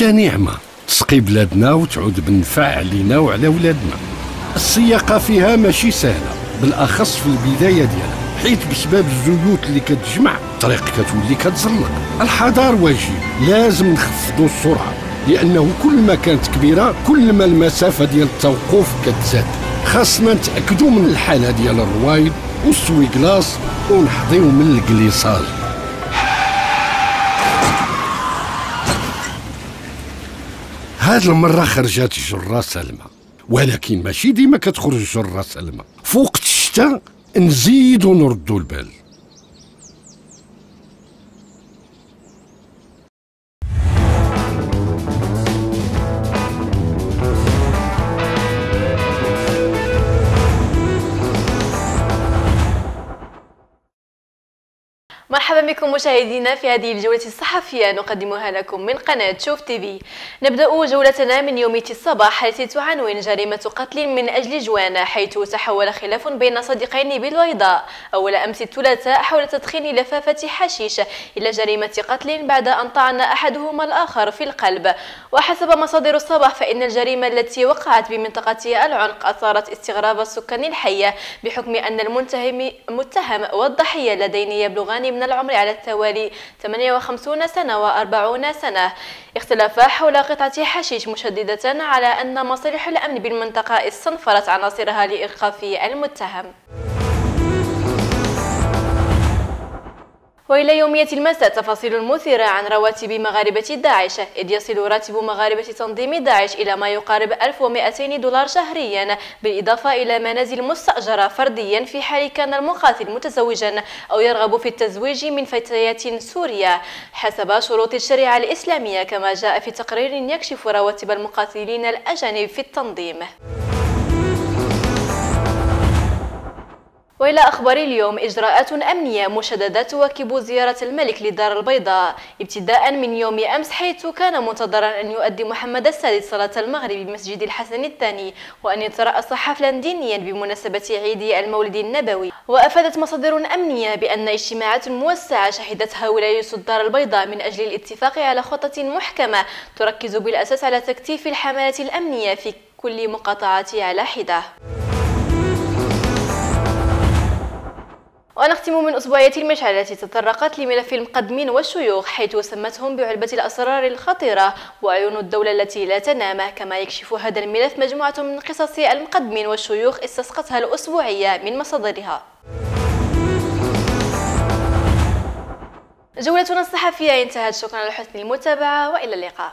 الشتا نعمة. تسقي بلادنا وتعود بالنفع علينا وعلى ولادنا. السياقة فيها ماشي سهلة بالأخص في البداية ديالها حيت بسبب الزيوت اللي كتجمع الطريق كتولي كتزلق. الحذر واجب لازم نخفضوا السرعة لأنه كل ما كانت كبيرة كل ما المسافة ديال التوقف كتزاد. خاصنا نتأكدوا من الحالة ديال الروايد والسوي كلاص ونحضيو من الكليصاج هاد المرة خرجت جرة سلمى. ولكن ماشي ديما كتخرج جرة سلمى. فوق الشتا نزيدو نردو البال. مرحبا بكم مشاهدينا في هذه الجولة الصحفية نقدمها لكم من قناة شوف تيفي نبدأ جولتنا من يومية الصباح التي تعنون جريمة قتل من أجل جوان حيث تحول خلاف بين صديقين بالبيضاء أول أمس الثلاثاء حول تدخين لفافة حشيش إلى جريمة قتل بعد أن طعن أحدهما الآخر في القلب. وحسب مصادر الصباح فإن الجريمة التي وقعت بمنطقة العنق أثارت استغراب السكان الحية بحكم أن المتهم والضحية لدين يبلغان من العمر على التوالي 58 سنة و40 سنة. اختلفا حول قطعة حشيش مشددة على أن مصالح الأمن بالمنطقة استنفرت عناصرها لإيقاف المتهم. وإلى يومية المساء تفاصيل مثيرة عن رواتب مغاربة داعش. إذ يصل راتب مغاربة تنظيم داعش إلى ما يقارب 1200 دولار شهريا بالإضافة إلى منازل مستأجرة فرديا في حال كان المقاتل متزوجا أو يرغب في التزويج من فتيات سورية حسب شروط الشريعة الإسلامية كما جاء في تقرير يكشف رواتب المقاتلين الأجانب في التنظيم. وإلى أخبار اليوم إجراءات أمنية مشددة تواكب زيارة الملك للدار البيضاء. ابتداء من يوم أمس حيث كان منتظرا أن يؤدي محمد السادس صلاة المغرب بمسجد الحسن الثاني وأن يترأس حفلا دينيا بمناسبة عيد المولد النبوي. وأفادت مصادر أمنية بأن اجتماعات موسعة شهدتها ولاية الدار البيضاء من أجل الاتفاق على خطة محكمة تركز بالأساس على تكثيف الحملات الأمنية في كل مقاطعات على حدة. ونختم من أسبوعية المشعل التي تطرقت لملف المقدمين والشيوخ حيث سمتهم بعلبة الأسرار الخطيرة وعيون الدولة التي لا تنام كما يكشف هذا الملف مجموعة من قصص المقدمين والشيوخ استسقتها الأسبوعية من مصادرها. جولتنا الصحفية انتهت. شكرا لحسن المتابعة وإلى اللقاء.